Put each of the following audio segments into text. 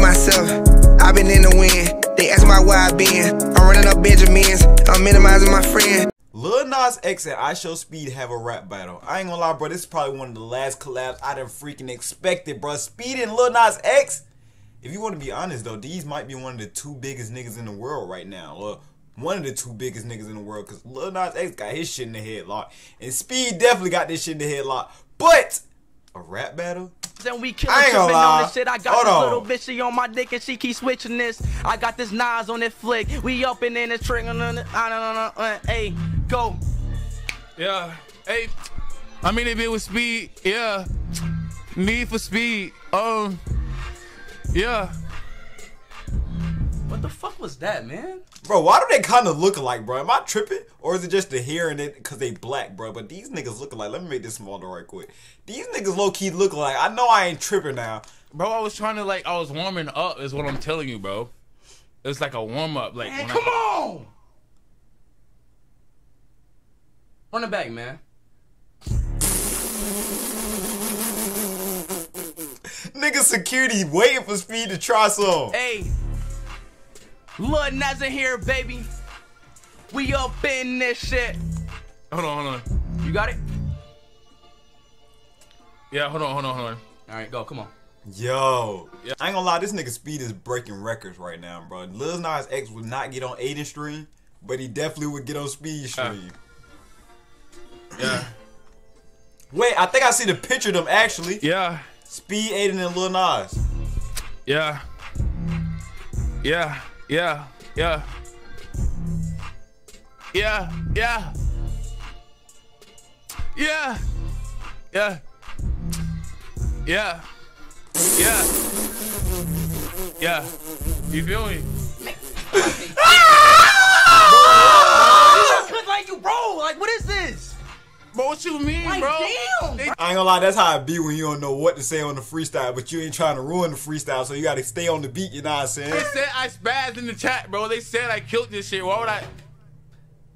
myself, I've been in the wind. They ask my why I been. I'm running up Benjamins. I'm minimizing my friend. Lil Nas X and IShowSpeed have a rap battle. I ain't gonna lie, bro. This is probably one of the last collabs I done freaking expected, bro. Speed and Lil Nas X. If you want to be honest though, these might be one of the two biggest niggas in the world right now. Or one of the two biggest niggas in the world. Cause Lil Nas X got his shit in the headlock. And Speed definitely got this shit in the headlock. But a rap battle? Then we kill I ain't gonna on this shit. I got Hold this on. little bitch she on my dick and she keep switching this. I got this Nas on that flick. We up and in the trigger. Hey, go. Yeah. Hey. I mean, if it was speed, yeah. Need for speed. Um. Yeah. What the fuck was that, man? Bro, why do they kind of look alike, bro? Am I tripping? Or is it just the hair and it because they black, bro? But these niggas look alike. Let me make this smaller right quick. These niggas low key look alike. I know I ain't tripping now. Bro, I was trying to like I was warming up is what I'm telling you, bro. It was like a warm up. Like Man, come I, on. Run it back, man. Nigga security waiting for Speed to try some. Hey, Lil Nas in here, baby. We up in this shit. Hold on, hold on. You got it? Yeah, hold on, hold on, hold on. All right, go. Come on. Yo, I ain't gonna lie, this nigga Speed is breaking records right now, bro. Lil Nas X would not get on Adin stream, but he definitely would get on Speed stream. Yeah. Wait, I think I see the picture of them actually. Yeah. Speed, Adin, and Lil Nas. Yeah. Yeah. Yeah, yeah. Yeah, yeah. Yeah. Yeah. Yeah. Yeah. Yeah. You feel me? Bro, like you roll. Like, what is this? Bro, what you mean, Like, bro? damn. They- I ain't gonna lie, that's how it be when you don't know what to say on the freestyle, but you ain't trying to ruin the freestyle, so you gotta stay on the beat, you know what I'm saying? They said I spazzed in the chat, bro. They said I killed this shit. Why would I?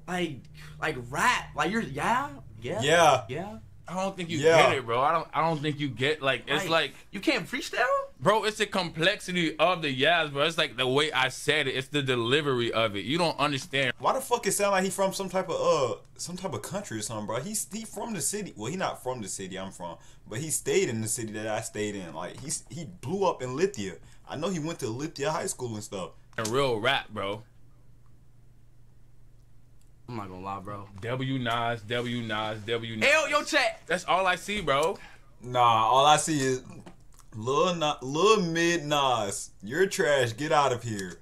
Like, like rap. Like you're, yeah, yeah, Yeah. yeah. I don't think you Yeah. get it, bro. I don't. I don't think you get like it's like, you can't freestyle. bro. It's the complexity of the yas, bro. It's like the way I said it. It's the delivery of it. You don't understand. Why the fuck it sound like he from some type of uh some type of country or something, bro? He's he from the city. Well, he not from the city I'm from, but he stayed in the city that I stayed in. Like he's he blew up in Lithia. I know he went to Lithia High School and stuff. And real rap, bro. I'm not gonna lie, bro. W Nas, W Nas, W Nas. Hey, yo, yo, chat. That's all I see, bro. Nah, all I see is Lil Na- Lil Mid Nas. You're trash. Get out of here.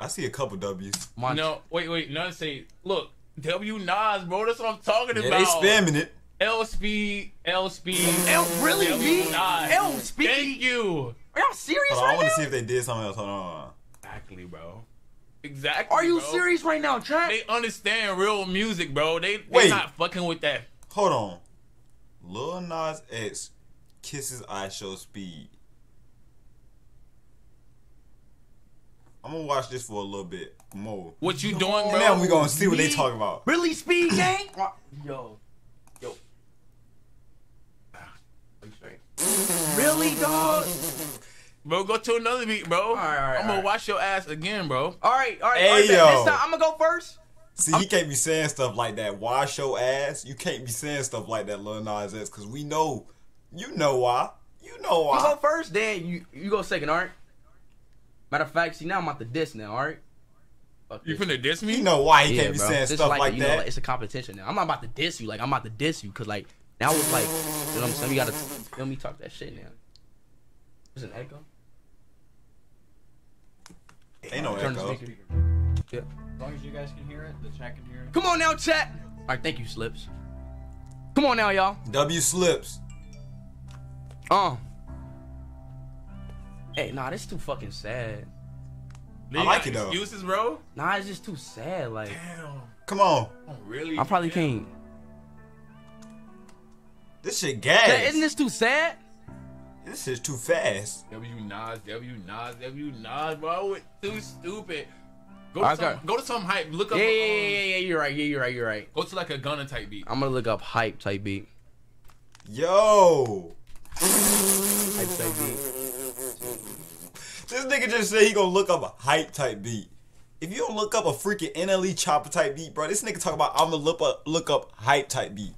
I see a couple W's. My No, wait, wait. None say. Look, W Nas, bro. That's what I'm talking Yeah, about. they spamming it. L speed, L speed. L really, W B? Nas. L speed? Thank you. Are y'all serious Hold on, I want to see if they did something else. Hold on. Exactly, bro. Exactly. Are you bro. serious right now, chat? They understand real music, bro. They they Wait. not fucking with that. Hold on. Lil Nas X kisses IShowSpeed. I'm gonna watch this for a little bit more. What you doing, bro? And then we gonna see what they me? talking about. Really, speed gang? yo, yo. Really, dog? Bro, go to another beat, bro. All right, all right, I'm gonna all right. watch your ass again, bro. All right, all right. Hey, all right, yo. This time I'm gonna go first. See, he can't be saying stuff like that. Why show ass? You can't be saying stuff like that, Lil Nas X, because we know, you know why. You know why. You go first, then you you go second. All right. Matter of fact, see now I'm at the diss now. All right. Fuck You this. finna diss me? You know why he Yeah, can't be saying This stuff like, like you know, that. like, it's a competition now. I'm not about to diss you. Like I'm about to diss you because like now it's like you know what I'm saying. You gotta feel me talk that shit now. There's an echo. Ain't no Turn the echo. speaker. Yeah. As long as you guys can hear it, the chat can hear it. Come on now, chat. All right, thank you, Slips. Come on now, y'all. W slips. Uh. Hey, nah, this too fucking sad. They I like it, though. Excuses, bro. Nah, it's just too sad. Like, Damn. Come on. Oh, really? I probably Damn. can't. This shit gas. Isn't this too sad? This shit's too fast. W Nas, W Nas, W Nas, bro. I went too stupid. Go I to, some, go to some hype. Look up. Yeah, yeah, um, yeah, yeah, yeah. You're right. Yeah, you're right. You're right. Go to like a Gunna type beat. I'm gonna look up hype type beat. Yo. Hype type beat. This nigga just said he gonna look up a hype type beat. If you don't look up a freaking NLE Choppa type beat, bro, this nigga talk about I'm gonna look up look up hype type beat.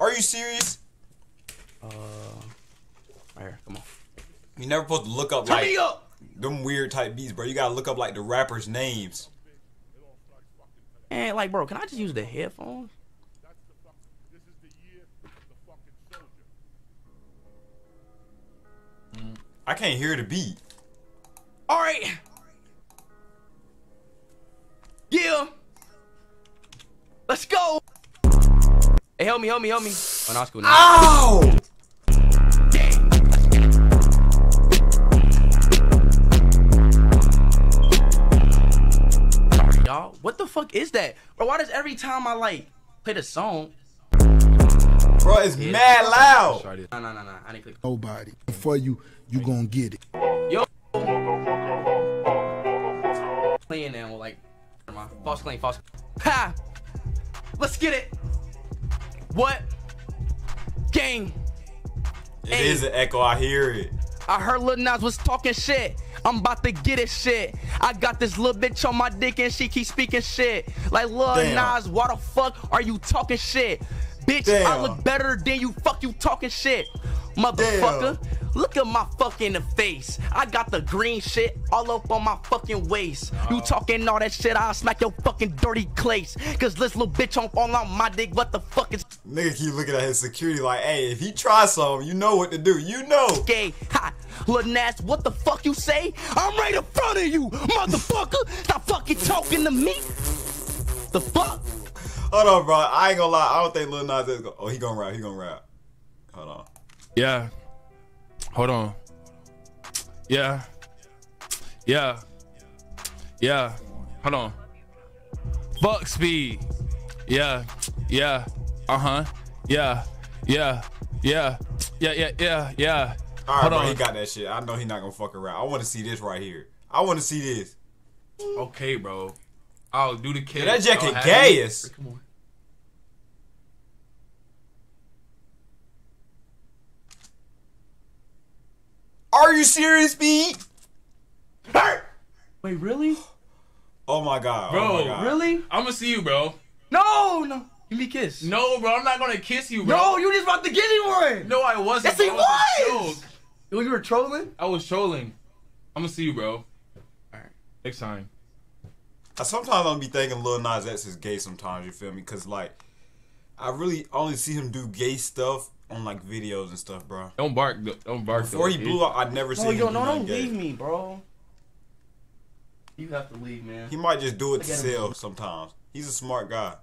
Are you serious? Uh, right here, come on. You never supposed to look up Turn like up. them weird type beats, bro. You gotta look up like the rappers' names. And like, bro, can I just use the headphones? I can't hear the beat. All right. Yeah. Let's go. Hey, help me, help me, help me. Oh, no. Ow! Fuck is that? Bro, why does every time I like play the song? Bro, it's mad loud. Nah, nah, nah, nah. I didn't click. nobody. For you, you gonna get it. Yo. Playing now, like, never mind. false claim, false. Ha! Let's get it. What? Gang. It is an echo. I hear it. I heard Lil Nas was talking shit. I'm about to get it shit. I got this little bitch on my dick and she keep speaking shit. Like Lil Damn. Nas, why the fuck are you talking shit? Bitch, I look better than you. Fuck you talking shit. Motherfucker. Look at my fucking face. I got the green shit all up on my fucking waist. You oh. talking all that shit, I'll smack your fucking dirty place. Cause this little bitch on all on my dick, what the fuck is Nigga keep looking at his security like, hey, if he tries something, you know what to do. You know. gay. Ha! Lil Nas, what the fuck you say? I'm right in front of you, motherfucker! Stop fucking talking to me! The fuck? Hold on, bro. I ain't gonna lie. I don't think Lil Nas is gonna. Oh, he gonna rap. He gonna rap. Hold on. Yeah. Hold on. Yeah. Yeah. Yeah. Hold on. Fuck speed. Yeah. Yeah. Uh huh. Yeah. Yeah. Yeah. Yeah. Yeah. Yeah. Yeah. All right, Hold bro. on. He got that shit. I know he not gonna fuck around. I want to see this right here. I want to see this. Okay, bro. I'll do the kid. Yeah, that jacket gay as. Come on. Are you serious, B? Wait, really? Oh my god. Oh bro, oh my god. Really? I'm gonna see you, bro. No, no. Give me a kiss. No, bro. I'm not gonna kiss you, bro. No, you just about to give me one! No, I wasn't. Yes, he. I was! a joke. Yo, you were trolling? I was trolling. I'm gonna see you, bro. Alright. Next time. I sometimes don't be thinking Lil Nas X is gay. Sometimes you feel me? Cause like, I really only see him do gay stuff on like videos and stuff, bro. Don't bark. Don't bark. Before though. he blew up, I'd never No, seen him yo, do no, nothing don't gay. leave me, bro. You have to leave, man. He might just do it to Look at him. sell sometimes. He's a smart guy.